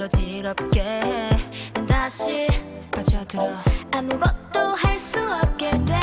어지럽게 난 다시 빠져들어. 아무것도 할 수 없게 돼.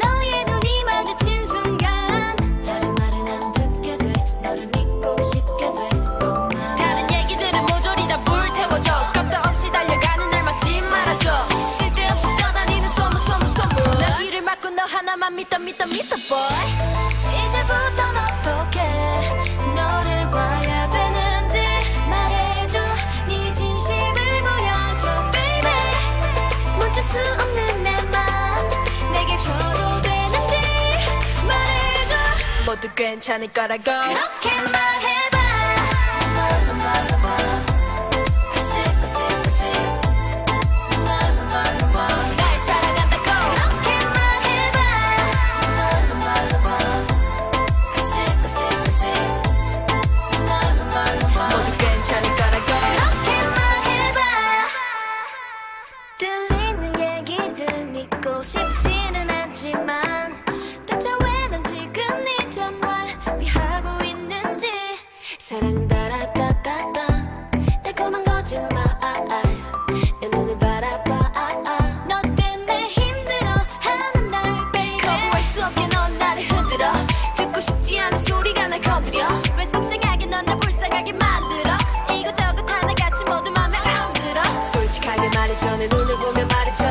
너의 눈이 마주친 순간 다른 말은 안 듣게 돼. 너를 믿고 싶게 돼. 오나 다른 얘기들은 모조리 다 불태워줘. 겁도 없이 달려가는 날 막지 말아줘. 쓸데없이 떠다니는 소문 소문 소문. 나 귀를 막고 너 하나만 믿어 믿어 믿어 boy 모두 괜찮을 거라고. 그렇게 말해 사랑은 달아따따따. 달콤한 거짓말. 내 눈을 바라봐. 너 때문에 힘들어 하는 날 baby. 거부할 수 없게 넌 나를 흔들어. 듣고 싶지 않은 소리가 날 건드려. 왜 속상하게 넌날 불쌍하게 만들어? 이것저것 하나같이 모두 맘에 안 들어. 솔직하게 말해줘. 내 눈을 보며 말해줘.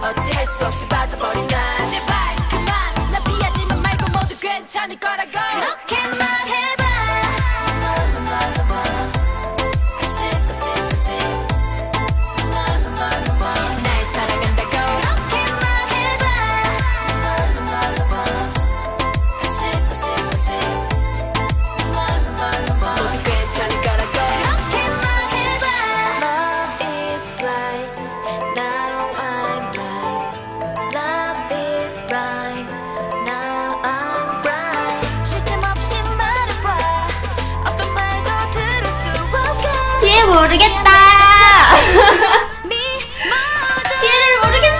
어찌할 수 없이 빠져버린 날. 제발 그만. 나 피하지만 말고 모두 괜찮을 거라고 모르겠다. 뒤를 말해줘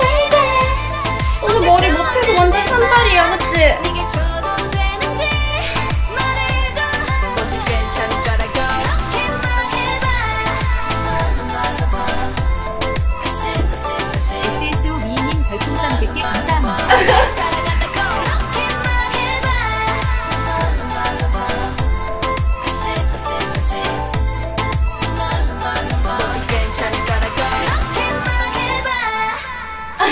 네 오늘 머리 못해서 완전 산발이야, 그치?